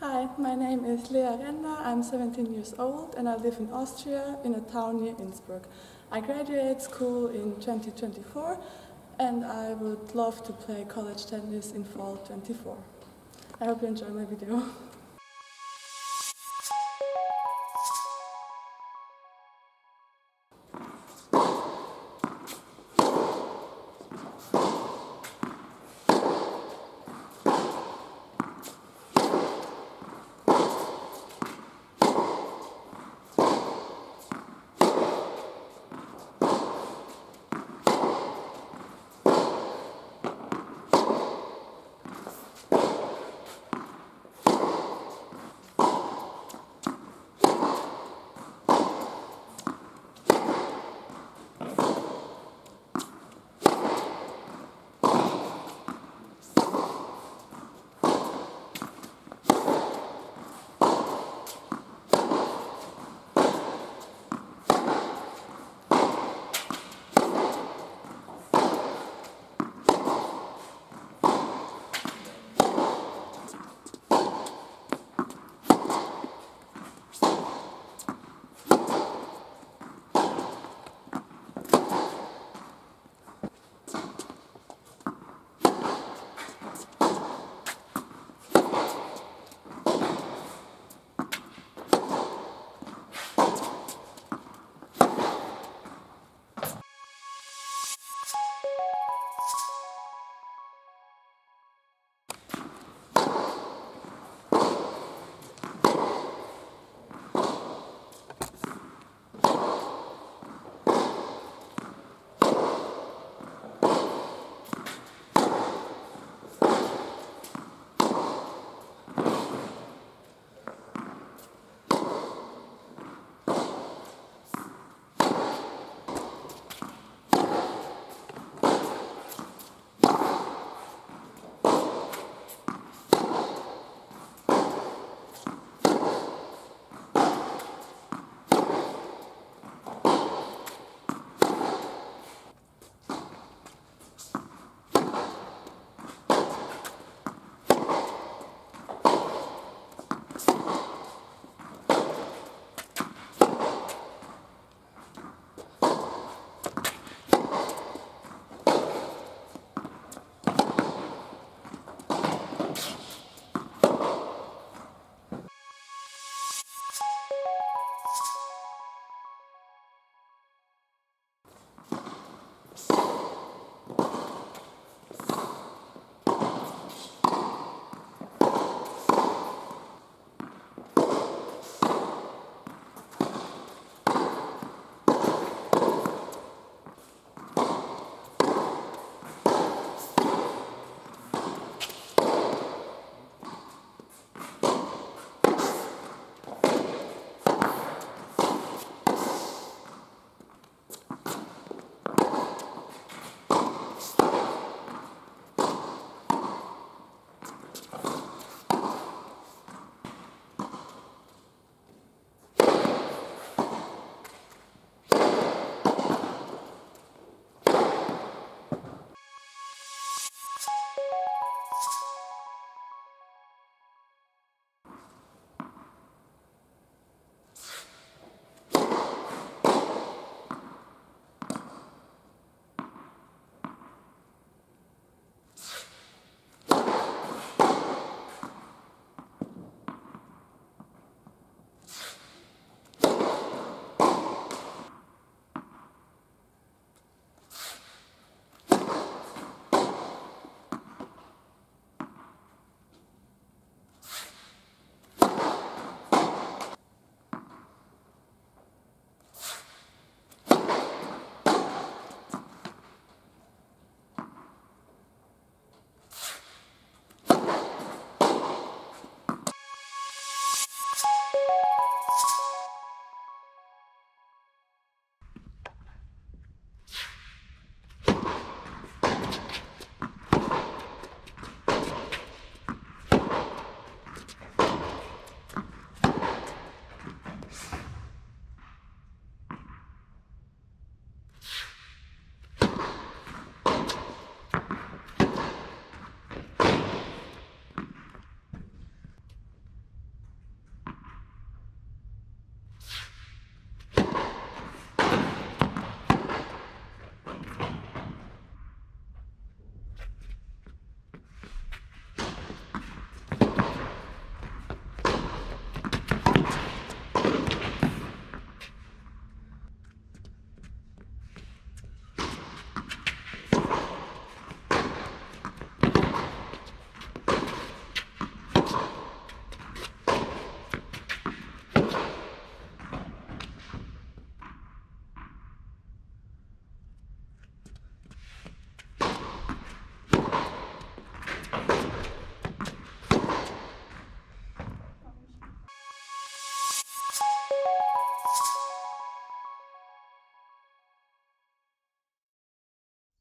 Hi, my name is Lea Erenda. I'm 17 years old and I live in Austria in a town near Innsbruck. I graduate school in 2024 and I would love to play college tennis in fall 24. I hope you enjoy my video.